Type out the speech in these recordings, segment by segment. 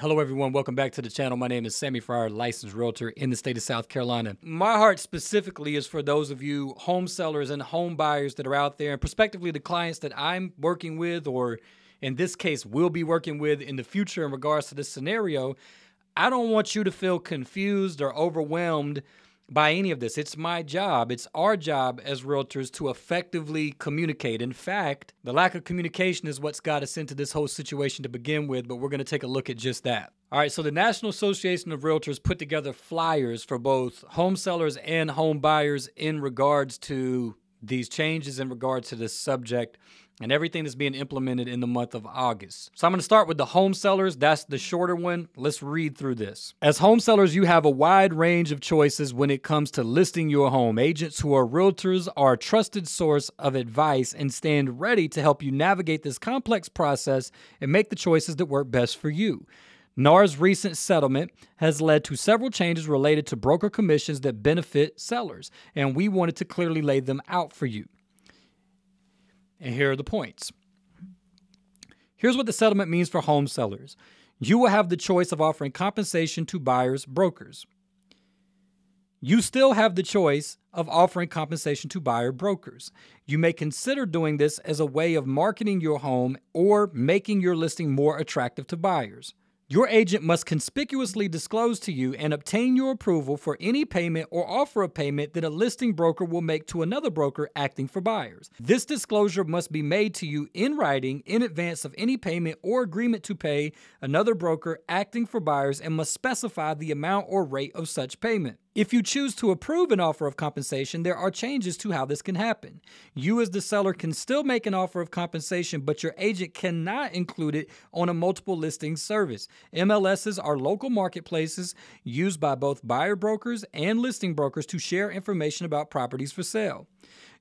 Hello, everyone. Welcome back to the channel. My name is Sammie Fryer, licensed realtor in the state of South Carolina. My heart specifically is for those of you home sellers and home buyers that are out there, and prospectively the clients that I'm working with, or in this case, will be working with in the future in regards to this scenario. I don't want you to feel confused or overwhelmed by any of this. It's my job. It's our job as realtors to effectively communicate. In fact, the lack of communication is what's got us into this whole situation to begin with, but we're going to take a look at just that. All right, so the National Association of Realtors put together flyers for both home sellers and home buyers in regards to these changes in regards to this subject and everything that's being implemented in the month of August. So I'm going to start with the home sellers. That's the shorter one. Let's read through this. As home sellers, you have a wide range of choices when it comes to listing your home. Agents who are realtors are a trusted source of advice and stand ready to help you navigate this complex process and make the choices that work best for you. NAR's recent settlement has led to several changes related to broker commissions that benefit sellers, and we wanted to clearly lay them out for you. And here are the points. Here's what the settlement means for home sellers you will have the choice of offering compensation to buyers' brokers. You still have the choice of offering compensation to buyer brokers. You may consider doing this as a way of marketing your home or making your listing more attractive to buyers. Your agent must conspicuously disclose to you and obtain your approval for any payment or offer of payment that a listing broker will make to another broker acting for buyers. This disclosure must be made to you in writing in advance of any payment or agreement to pay another broker acting for buyers and must specify the amount or rate of such payment. If you choose to approve an offer of compensation, there are changes to how this can happen. You, as the seller, can still make an offer of compensation, but your agent cannot include it on a multiple listing service. MLSs are local marketplaces used by both buyer brokers and listing brokers to share information about properties for sale.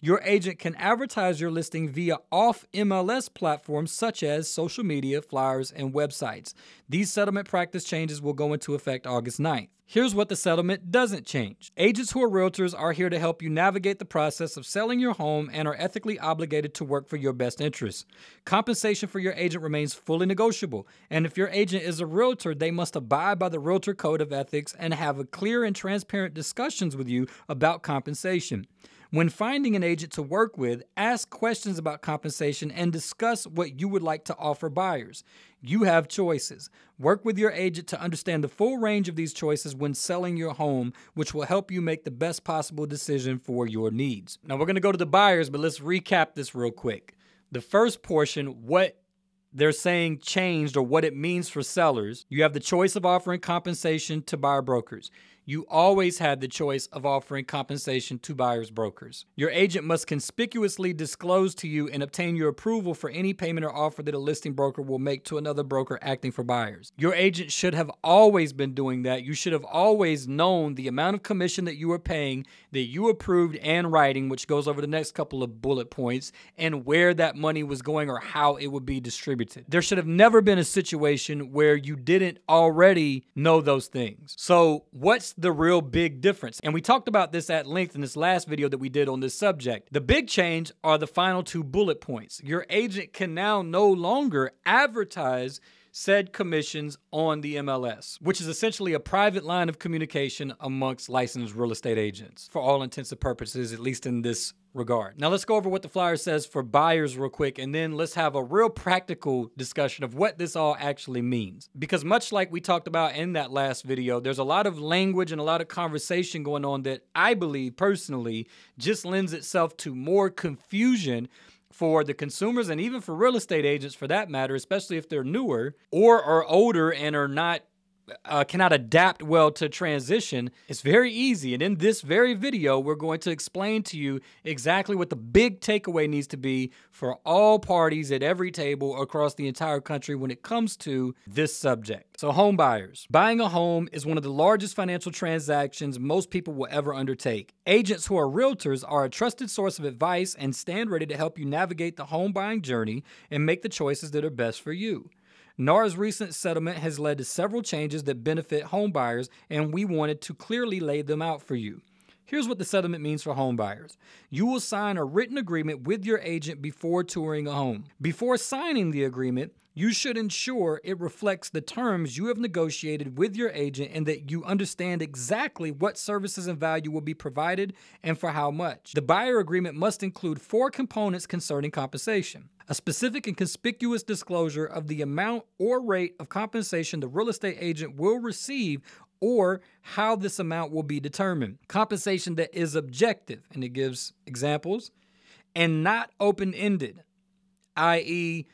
Your agent can advertise your listing via off MLS platforms such as social media, flyers, and websites. These settlement practice changes will go into effect August 9th. Here's what the settlement doesn't change. Agents who are realtors are here to help you navigate the process of selling your home and are ethically obligated to work for your best interests. Compensation for your agent remains fully negotiable, and if your agent is a realtor, they must abide by the Realtor Code of Ethics and have a clear and transparent discussions with you about compensation. When finding an agent to work with, ask questions about compensation and discuss what you would like to offer buyers. You have choices. Work with your agent to understand the full range of these choices when selling your home, which will help you make the best possible decision for your needs. Now, we're going to go to the buyers, but let's recap this real quick. The first portion, what they're saying changed or what it means for sellers. You have the choice of offering compensation to buyer brokers you always had the choice of offering compensation to buyer's brokers. Your agent must conspicuously disclose to you and obtain your approval for any payment or offer that a listing broker will make to another broker acting for buyers. Your agent should have always been doing that. You should have always known the amount of commission that you were paying, that you approved and writing, which goes over the next couple of bullet points, and where that money was going or how it would be distributed. There should have never been a situation where you didn't already know those things. So, what's the real big difference. And we talked about this at length in this last video that we did on this subject. The big change are the final two bullet points. Your agent can now no longer advertise said commissions on the MLS, which is essentially a private line of communication amongst licensed real estate agents for all intents and purposes, at least in this regard. Now let's go over what the flyer says for buyers real quick and then let's have a real practical discussion of what this all actually means. Because much like we talked about in that last video, there's a lot of language and a lot of conversation going on that I believe personally just lends itself to more confusion for the consumers and even for real estate agents for that matter, especially if they're newer or are older and are not uh, cannot adapt well to transition, it's very easy. And in this very video, we're going to explain to you exactly what the big takeaway needs to be for all parties at every table across the entire country when it comes to this subject. So, home buyers. Buying a home is one of the largest financial transactions most people will ever undertake. Agents who are realtors are a trusted source of advice and stand ready to help you navigate the home buying journey and make the choices that are best for you. NAR's recent settlement has led to several changes that benefit homebuyers, and we wanted to clearly lay them out for you. Here's what the settlement means for home buyers. You will sign a written agreement with your agent before touring a home. Before signing the agreement, you should ensure it reflects the terms you have negotiated with your agent and that you understand exactly what services and value will be provided and for how much. The buyer agreement must include four components concerning compensation a specific and conspicuous disclosure of the amount or rate of compensation the real estate agent will receive or how this amount will be determined. Compensation that is objective, and it gives examples, and not open ended, i.e.,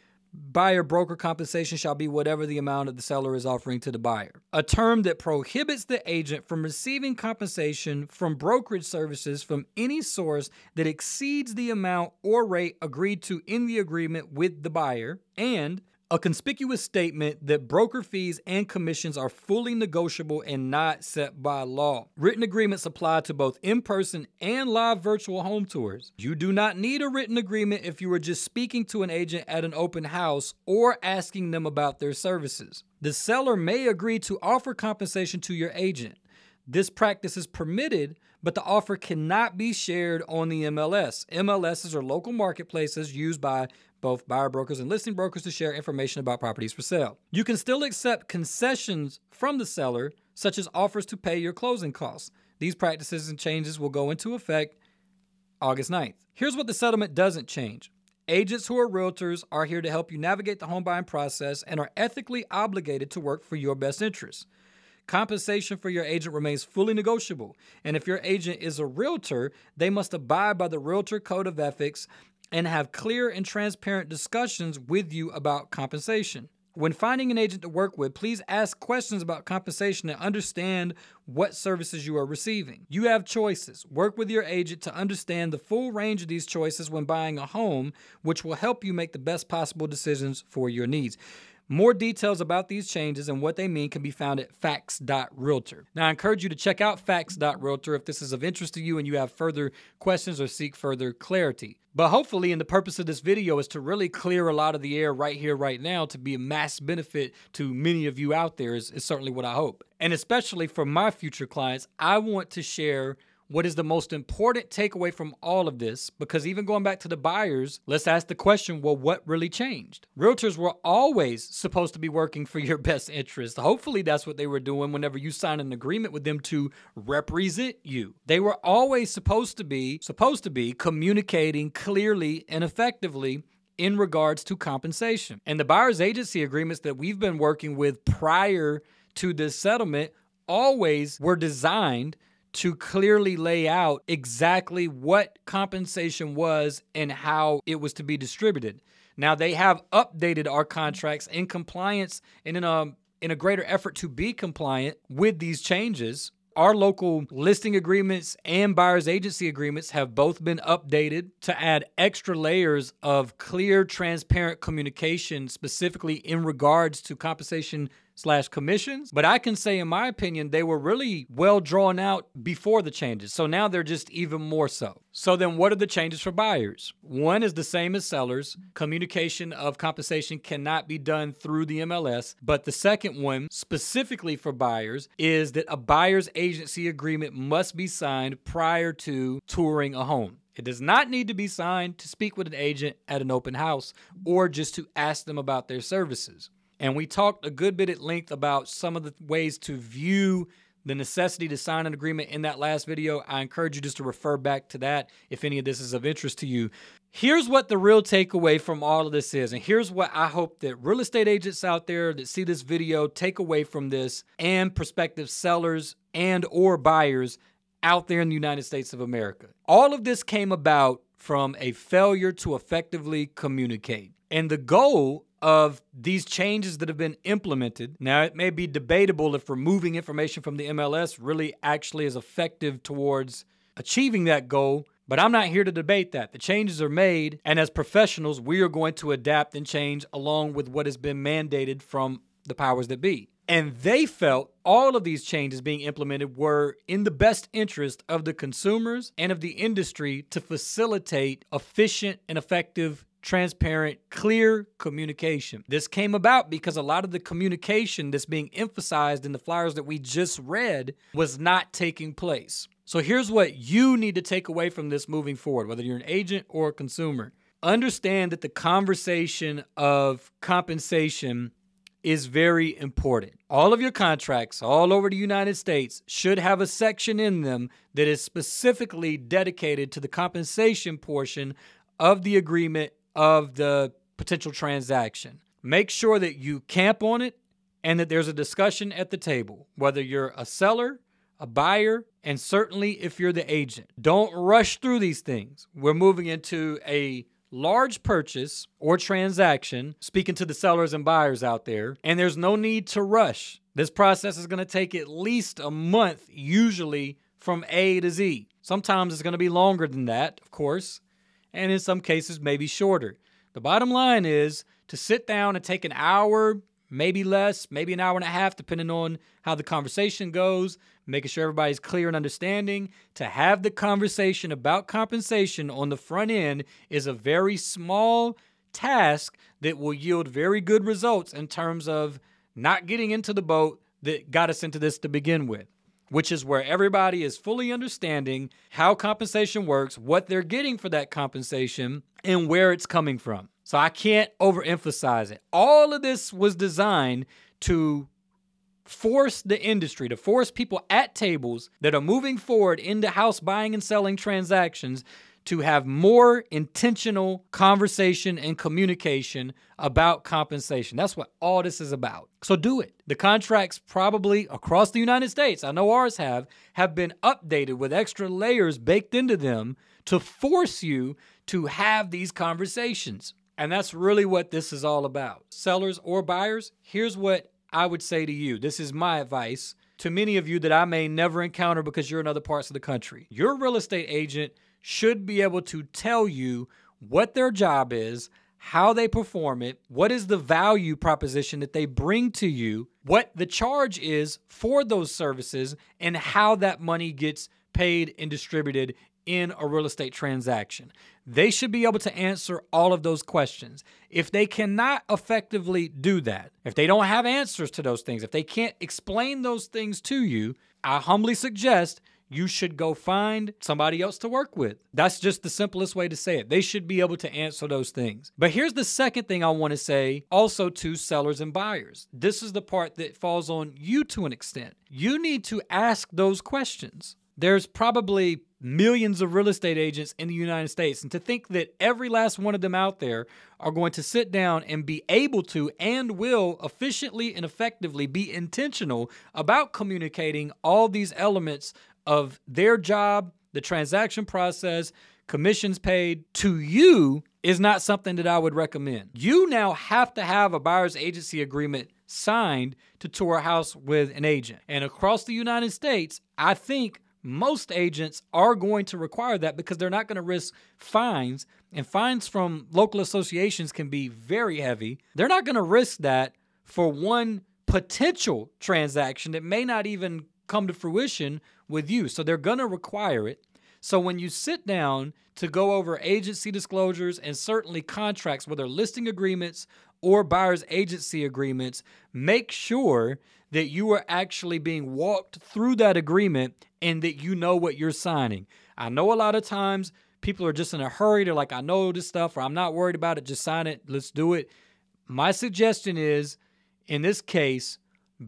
buyer broker compensation shall be whatever the amount that the seller is offering to the buyer. A term that prohibits the agent from receiving compensation from brokerage services from any source that exceeds the amount or rate agreed to in the agreement with the buyer, and a conspicuous statement that broker fees and commissions are fully negotiable and not set by law. Written agreements apply to both in person and live virtual home tours. You do not need a written agreement if you are just speaking to an agent at an open house or asking them about their services. The seller may agree to offer compensation to your agent. This practice is permitted, but the offer cannot be shared on the MLS. MLSs are local marketplaces used by both buyer brokers and listing brokers to share information about properties for sale. You can still accept concessions from the seller, such as offers to pay your closing costs. These practices and changes will go into effect August 9th. Here's what the settlement doesn't change. Agents who are realtors are here to help you navigate the home buying process and are ethically obligated to work for your best interests. Compensation for your agent remains fully negotiable. And if your agent is a realtor, they must abide by the Realtor Code of Ethics and have clear and transparent discussions with you about compensation. When finding an agent to work with, please ask questions about compensation and understand what services you are receiving. You have choices. Work with your agent to understand the full range of these choices when buying a home, which will help you make the best possible decisions for your needs. More details about these changes and what they mean can be found at facts.realtor. Now, I encourage you to check out facts.realtor if this is of interest to you and you have further questions or seek further clarity. But hopefully, and the purpose of this video is to really clear a lot of the air right here, right now, to be a mass benefit to many of you out there, is, is certainly what I hope. And especially for my future clients, I want to share what is the most important takeaway from all of this? Because even going back to the buyers, let's ask the question well, what really changed? Realtors were always supposed to be working for your best interest. Hopefully, that's what they were doing whenever you signed an agreement with them to represent you. They were always supposed to be, supposed to be communicating clearly and effectively in regards to compensation. And the buyer's agency agreements that we've been working with prior to this settlement always were designed to clearly lay out exactly what compensation was and how it was to be distributed. Now they have updated our contracts in compliance and in a in a greater effort to be compliant with these changes. Our local listing agreements and buyer's agency agreements have both been updated to add extra layers of clear, transparent communication, specifically in regards to compensation slash commissions. But I can say, in my opinion, they were really well drawn out before the changes. So now they're just even more so. So then, what are the changes for buyers? One is the same as sellers. Communication of compensation cannot be done through the MLS. But the second one, specifically for buyers, is that a buyer's agency agreement must be signed prior to touring a home. It does not need to be signed to speak with an agent at an open house or just to ask them about their services. And we talked a good bit at length about some of the ways to view the necessity to sign an agreement in that last video. I encourage you just to refer back to that if any of this is of interest to you. Here's what the real takeaway from all of this is, and here's what I hope that real estate agents out there that see this video take away from this and prospective sellers and or buyers out there in the United States of America. All of this came about from a failure to effectively communicate. And the goal of these changes that have been implemented. Now, it may be debatable if removing information from the MLS really actually is effective towards achieving that goal, but I'm not here to debate that. The changes are made, and as professionals, we are going to adapt and change along with what has been mandated from the powers that be. And they felt all of these changes being implemented were in the best interest of the consumers and of the industry to facilitate efficient and effective transparent, clear communication. This came about because a lot of the communication that's being emphasized in the flyers that we just read was not taking place. So here's what you need to take away from this moving forward, whether you're an agent or a consumer. Understand that the conversation of compensation is very important. All of your contracts all over the United States should have a section in them that is specifically dedicated to the compensation portion of the agreement of the potential transaction. Make sure that you camp on it and that there's a discussion at the table, whether you're a seller, a buyer, and certainly if you're the agent. Don't rush through these things. We're moving into a large purchase or transaction, speaking to the sellers and buyers out there, and there's no need to rush. This process is going to take at least a month, usually from A to Z. Sometimes it's going to be longer than that, of course, and in some cases, maybe shorter. The bottom line is to sit down and take an hour, maybe less, maybe an hour and a half, depending on how the conversation goes, making sure everybody's clear and understanding. To have the conversation about compensation on the front end is a very small task that will yield very good results in terms of not getting into the boat that got us into this to begin with, which is where everybody is fully understanding how compensation works, what they're getting for that compensation, and where it's coming from. So I can't overemphasize it. All of this was designed to force the industry, to force people at tables that are moving forward into house buying and selling transactions to have more intentional conversation and communication about compensation. That's what all this is about. So do it. The contracts probably across the United States, I know ours have, have been updated with extra layers baked into them to force you to have these conversations. And that's really what this is all about. Sellers or buyers, here's what I would say to you. This is my advice to many of you that I may never encounter because you're in other parts of the country. Your real estate agent should be able to tell you what their job is, how they perform it, what is the value proposition that they bring to you, what the charge is for those services, and how that money gets paid and distributed in a real estate transaction. They should be able to answer all of those questions. If they cannot effectively do that, if they don't have answers to those things, if they can't explain those things to you, I humbly suggest you should go find somebody else to work with. That's just the simplest way to say it. They should be able to answer those things. But here's the second thing I want to say also to sellers and buyers. This is the part that falls on you to an extent. You need to ask those questions. There's probably millions of real estate agents in the United States. And to think that every last one of them out there are going to sit down and be able to and will efficiently and effectively be intentional about communicating all these elements of their job, the transaction process, commissions paid to you is not something that I would recommend. You now have to have a buyer's agency agreement signed to tour a house with an agent. And across the United States, I think most agents are going to require that because they're not going to risk fines, and fines from local associations can be very heavy. They're not going to risk that for one potential transaction that may not even come to fruition with you. So they're going to require it. So when you sit down to go over agency disclosures and certainly contracts, whether listing agreements or buyer's agency agreements, make sure that you are actually being walked through that agreement and that you know what you're signing. I know a lot of times people are just in a hurry. They're like, I know this stuff, or I'm not worried about it. Just sign it. Let's do it. My suggestion is in this case,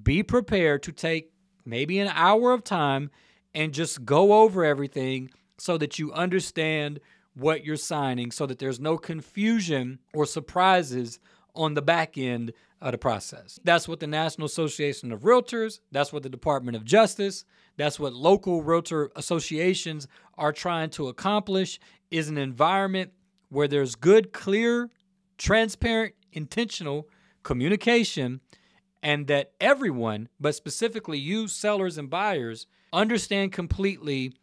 be prepared to take maybe an hour of time and just go over everything so that you understand what you're signing so that there's no confusion or surprises on the back end of the process. That's what the National Association of Realtors, that's what the Department of Justice, that's what local realtor associations are trying to accomplish is an environment where there's good, clear, transparent, intentional communication and that everyone, but specifically you sellers and buyers, understand completely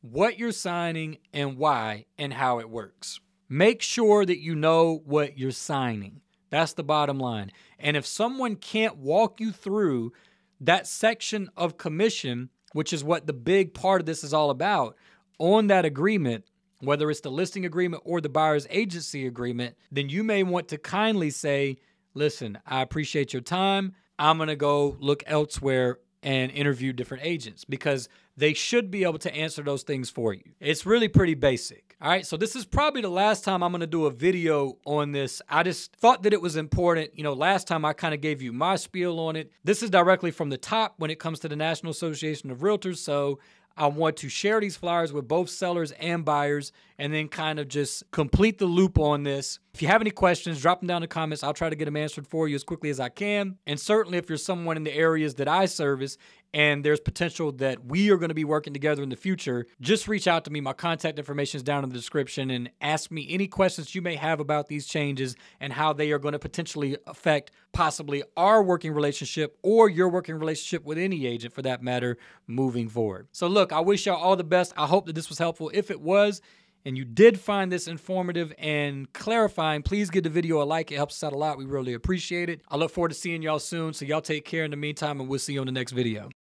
what you're signing and why and how it works. Make sure that you know what you're signing. That's the bottom line. And if someone can't walk you through that section of commission, which is what the big part of this is all about, on that agreement, whether it's the listing agreement or the buyer's agency agreement, then you may want to kindly say, listen, I appreciate your time. I'm going to go look elsewhere and interview different agents because they should be able to answer those things for you. It's really pretty basic. All right, so this is probably the last time I'm gonna do a video on this. I just thought that it was important. You know, last time I kind of gave you my spiel on it. This is directly from the top when it comes to the National Association of Realtors. So I want to share these flyers with both sellers and buyers and then kind of just complete the loop on this. If you have any questions, drop them down in the comments. I'll try to get them answered for you as quickly as I can. And certainly, if you're someone in the areas that I service and there's potential that we are going to be working together in the future, just reach out to me. My contact information is down in the description and ask me any questions you may have about these changes and how they are going to potentially affect possibly our working relationship or your working relationship with any agent for that matter moving forward. So, look, I wish y'all all the best. I hope that this was helpful. If it was, and you did find this informative and clarifying, please give the video a like. It helps us out a lot. We really appreciate it. I look forward to seeing y'all soon. So y'all take care in the meantime, and we'll see you on the next video.